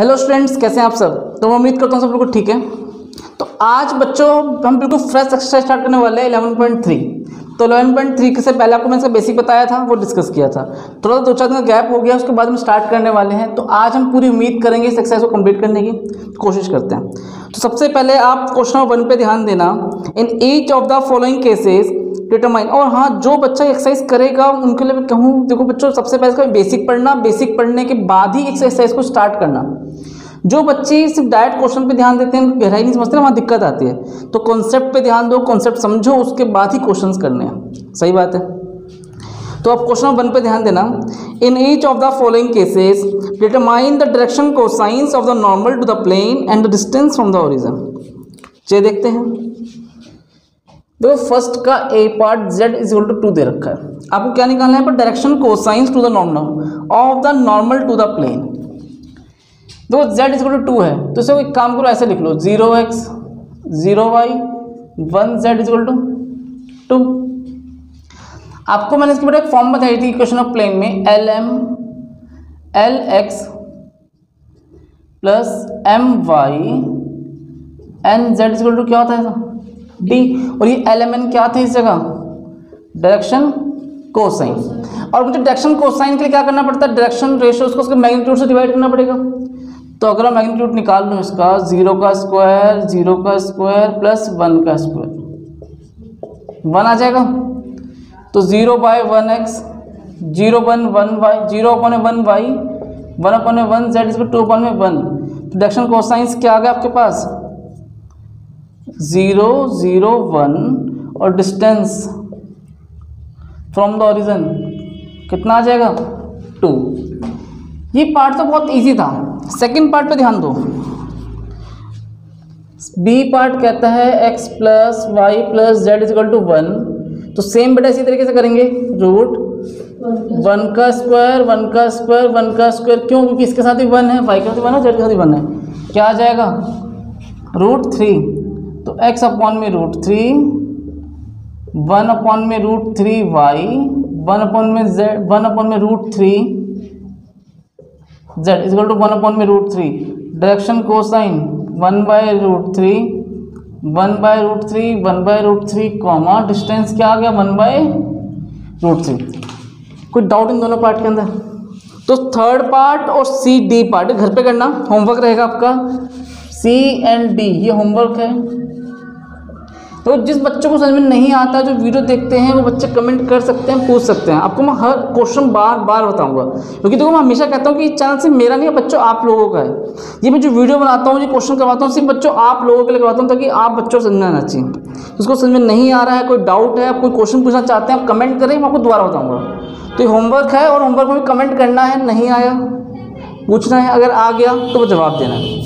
Hello students कैसे हैं आप सब? तो मैं उम्मीद करता हूँ सब लोग ठीक है। तो आज बच्चों, हम बिल्कुल फ्रेश एक्सरसाइज स्टार्ट करने वाले हैं इलेवन पॉइंट थ्री तो इलेवन पॉइंट थ्री से पहले आपको मैंने बेसिक बताया था, वो डिस्कस किया था। थोड़ा दो चार दिन का गैप हो गया, उसके बाद हम स्टार्ट करने वाले हैं। तो आज हम पूरी उम्मीद करेंगे इस एक्सरसाइज को कंप्लीट करने की कोशिश करते हैं। तो सबसे पहले आप क्वेश्चन नंबर वन पे ध्यान देना। In each of the following cases determine और हाँ जो बच्चा एक्सरसाइज करेगा, उनके लिए मैं कहूँ, देखो बच्चों, सबसे पहले इसका बेसिक पढ़ना बेसिक पढ़ने के बाद ही एक्सरसाइज को स्टार्ट करना। जो बच्चे सिर्फ़ डायरेक्ट क्वेश्चन पे ध्यान देते हैं गहराई नहीं समझते, वहाँ दिक्कत आती है। तो कॉन्सेप्ट पे ध्यान दो कॉन्सेप्ट समझो, उसके बाद ही क्वेश्चंस करने हैं। सही बात है? तो आप क्वेश्चन वन पे ध्यान देना। In each of the following cases determine the direction cosines of the normal to the plane and the distance from the origin चलिए देखते हैं। देखो फ़र्स्ट का A part Z is equal to two दे रखा है। आपको क्या निकालना है? पर डायरेक्शन को cosines to the normal of the normal to the plane देखो Z is equal to two है। तो इसे एक काम करो, ऐसे लिख लो। Zero X zero Y one Z is equal to two आपको मैंने इसके बड़ा एक फॉर्म बताई थी इक्वेशन ऑफ़ प्लेन में L M L X plus M Y N Z is equal to क्या होता है? डी और ये एल एम एन क्या थे इस जगह? डायरेक्शन कोसाइन और मुझे डायरेक्शन कोसाइन के लिए क्या करना पड़ता है? डायरेक्शन रेशियो उसको उसके मैग्नीट्यूड से डिवाइड करना पड़ेगा। तो अगर मैं मैग्नीट्यूड निकाल लूँ इसका ज़ीरो का स्क्वायर ज़ीरो का स्क्वायर प्लस वन का स्क्वायर वन आ जाएगा। तो zero by one X zero one one Y zero upon one Y one upon one Z इसको टू अपन में वन तो डायरेक्शन कोसाइंस क्या आ गया आपके पास? ज़ीरो ज़ीरो वन और डिस्टेंस फ्रॉम द ओरिजन कितना आ जाएगा? टू ये पार्ट तो बहुत इजी था। सेकंड पार्ट पे ध्यान दो। बी पार्ट कहता है X plus Y plus Z is equal to one तो सेम बेटा इसी तरीके से करेंगे। रूट वन का स्क्वायर वन का स्क्वायर वन का स्क्वायर क्यों? क्योंकि इसके साथ ही वन है वाई के साथ ही वन है जेड के साथ ही वन है। क्या आ जाएगा? रूट थ्री तो x अपॉन में रूट थ्री वन अपॉन में root three Y one upon में जेड वन अपॉन में root three Z is equal to one upon में root three direction cosine one by root three one by root three one by root three comma distance क्या आ गया? One by root three कोई doubt इन दोनों part के अंदर? तो थर्ड पार्ट और सी डी पार्ट घर पे करना होमवर्क रहेगा आपका. सी एंड डी ये होमवर्क है. तो जिस बच्चों को समझ में नहीं आता, जो वीडियो देखते हैं, वो बच्चे कमेंट कर सकते हैं, पूछ सकते हैं। आपको मैं हर क्वेश्चन बार बार बताऊँगा। क्योंकि देखो, मैं हमेशा कहता हूँ कि चैनल सिर्फ़ मेरा नहीं है, बच्चों आप लोगों का है। ये मैं जो वीडियो बनाता हूँ, जो क्वेश्चन करवाता हूँ, सिर्फ़ बच्चों आप लोगों के लिए करवाता हूँ, ताकि आप बच्चों समझ में आना चाहिए। उसको समझ में नहीं आ रहा है, कोई डाउट है, आप कोई क्वेश्चन पूछना चाहते हैं, आप कमेंट करें, मैं आपको दोबारा बताऊँगा। तो ये होमवर्क है, और होमवर्क में कमेंट करना है, नहीं आया, पूछना है, अगर आ गया तो वो जवाब देना है।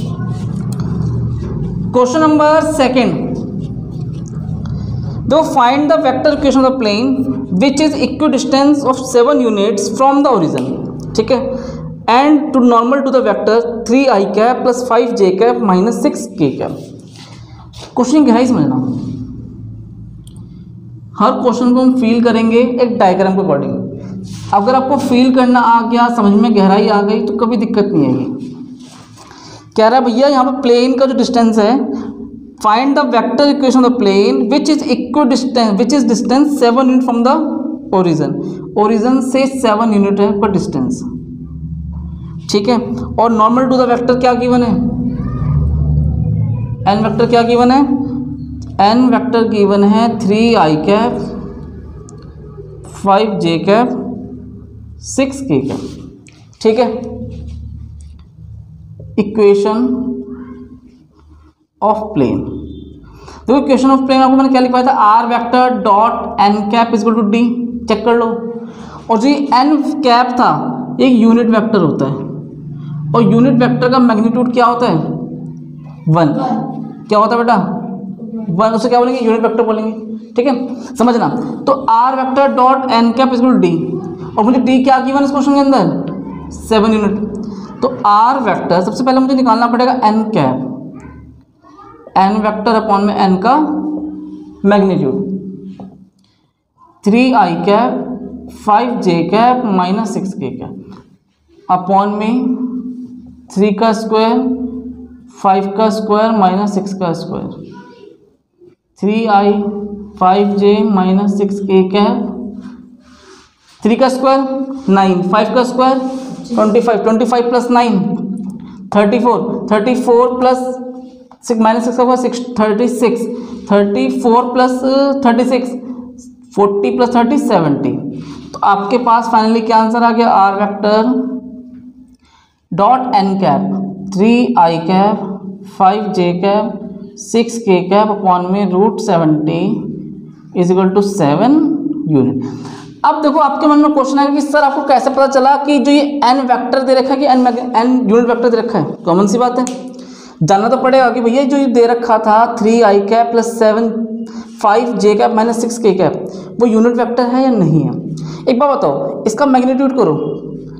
क्वेश्चन नंबर सेकेंड दो find the vector equation of the plane which is इक्व distance of seven units from the origin ठीक है? And to normal to the vector three I cap plus five J cap minus six K cap question क्या गहराई समझना हर question को हम feel करेंगे एक diagram के अकॉर्डिंग अगर आपको फील करना आ गया, समझ में गहराई आ गई तो कभी दिक्कत नहीं आएगी। कह रहा है, भैया, यहाँ पर प्लेन का जो डिस्टेंस है find the vector equation of plane which is equidistant which is distance 7 unit from the origin origin से 7 यूनिट है पर डिस्टेंस ठीक है और नॉर्मल टू द वेक्टर क्या गिवन है एन वेक्टर क्या गिवन है एन वेक्टर गिवन है three I cap five J cap six K cap ठीक है इक्वेशन ऑफ़ प्लेन देखो इक्वेशन ऑफ़ प्लेन आपको मैंने क्या लिखवाया था? R vector dot N cap is equal to D check कर लो। और जो एन कैप था एक यूनिट वेक्टर होता है। और यूनिट वेक्टर का मैग्नीट्यूड क्या होता है? वन क्या होता है बेटा? वन उसे क्या बोलेंगे? यूनिट वेक्टर बोलेंगे। ठीक है? समझना। तो R vector dot N cap is equal D और मुझे डी क्या गिवन इस क्वेश्चन के अंदर? सेवन यूनिट तो आर वेक्टर सबसे पहले मुझे निकालना पड़ेगा N cap N vector upon में एन का magnitude three I cap five J cap minus six K cap upon में थ्री का स्क्वायर फाइव का स्क्वायर माइनस सिक्स का square three I five J minus six K cap three का square nine five का square twenty five twenty five plus nine thirty four thirty four plus six minus six का six thirty six thirty four plus thirty six forty plus thirty seventy तो आपके पास finally क्या answer आ गया? R vector dot N cap three I cap five J cap six K cap upon में root seventy is equal to seven unit अब देखो आपके मन में क्वेश्चन आएगा कि सर आपको कैसे पता चला कि जो ये एन वेक्टर दे रखा है कि एन एन यूनिट वेक्टर दे रखा है? कॉमन सी बात है। जानना तो पड़ेगा कि भैया जो ये दे रखा था three I cap plus seven five J cap minus six K cap वो यूनिट वेक्टर है या नहीं है? एक बार बताओ, इसका मैग्नीट्यूड करो।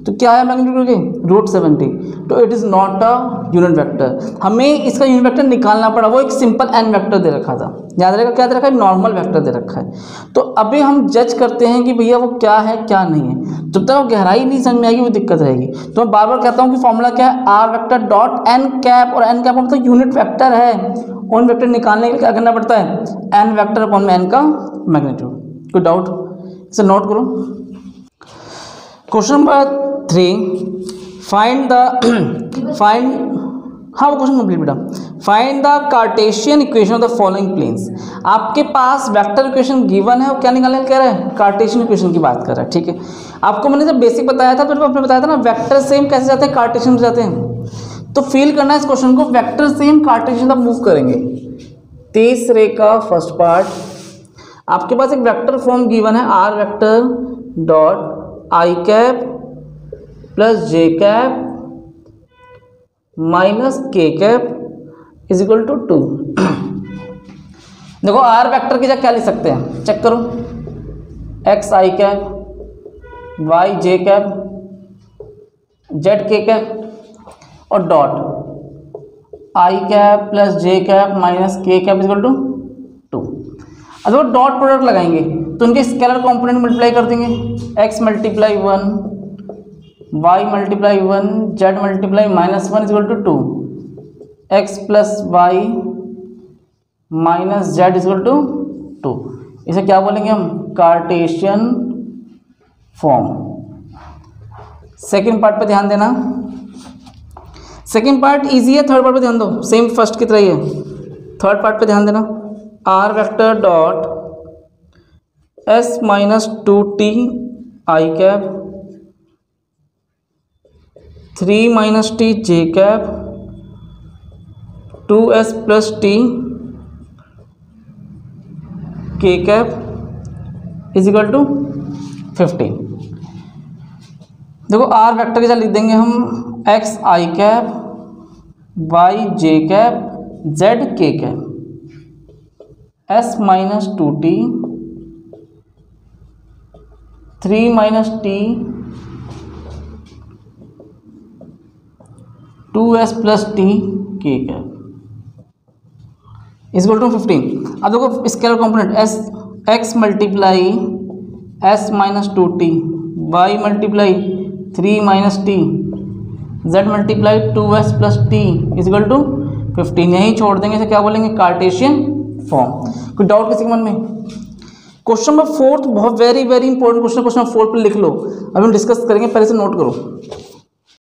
तो क्या है मैग्नीट्यूड रूट सेवेंटी तो it is not a unit vector हमें इसका यूनिट वेक्टर निकालना पड़ा। वो एक सिंपल एन वेक्टर दे रखा था। याद रहेगा क्या दे रखा है? नॉर्मल वेक्टर दे रखा है। तो अभी हम जज करते हैं कि भैया वो क्या है, क्या नहीं है। जब तक वो गहराई नहीं समझ में आएगी, वो दिक्कत रहेगी। तो मैं बार बार कहता हूँ कि फॉर्मूला क्या है? R vector dot N cap और एन कैप मतलब यूनिट वैक्टर है। उन वेक्टर निकालने के लिए क्या करना पड़ता है? एन वैक्टर अपॉन एन का मैग्नीट्यूड कोई डाउट इसे नोट करो। Question number three find the find हाँ वो क्वेश्चन कंप्लीट बेटा। Find the Cartesian equation of the following planes आपके पास वेक्टर इक्वेशन गिवन है और क्या निकालने कह रहा है? कार्टेशियन इक्वेशन की बात कर रहा है, ठीक है। आपको मैंने जब बेसिक बताया था, फिर आपने बताया था ना वेक्टर सेम कैसे जाते हैं? कार्टेशियन जाते हैं। तो फील करना है इस क्वेश्चन को वेक्टर सेम कार्टेशियन तक मूव करेंगे। तीसरे का फ़र्स्ट पार्ट आपके पास एक वेक्टर फॉर्म गिवन है R vector dot I cap plus J cap minus K cap is equal to two. देखो, आर वेक्टर की जगह क्या लिख सकते हैं? चेक करो। X I cap, Y J cap, Z K cap और dot. I cap plus J cap minus K cap is equal to two. अब डॉट प्रोडक्ट लगाएँगे। तो उनके स्केलर कंपोनेंट मल्टीप्लाई कर देंगे। X multiply one Y multiply one Z multiply minus one equal to two. X plus Y minus Z equal to two. इसे क्या बोलेंगे हम? कार्टेशियन फॉर्म सेकेंड पार्ट पर ध्यान देना। सेकेंड पार्ट इजी है थर्ड पार्ट पर ध्यान दो। सेम फ़र्स्ट की तरह ही है। थर्ड पार्ट पर ध्यान देना। R vector dot S minus two T I cap, three minus T J cap, two S plus T K cap is equal to fifteen. देखो, आर वेक्टर के साथ लिख देंगे हम, X I cap, Y J cap, Z K cap. S minus two T three minus T two S plus T K cap is to fifteen. अब देखो scalar component S X multiply S minus two T Y multiply three minus T Z multiply two S plus T equal to fifteen यहीं छोड़ देंगे, इसे क्या बोलेंगे? Cartesian form कोई doubt किसी के मन में? क्वेश्चन नंबर फोर्थ बहुत very very important question question fourth पर लिख लो। अभी हम डिस्कस करेंगे, पहले से नोट करो।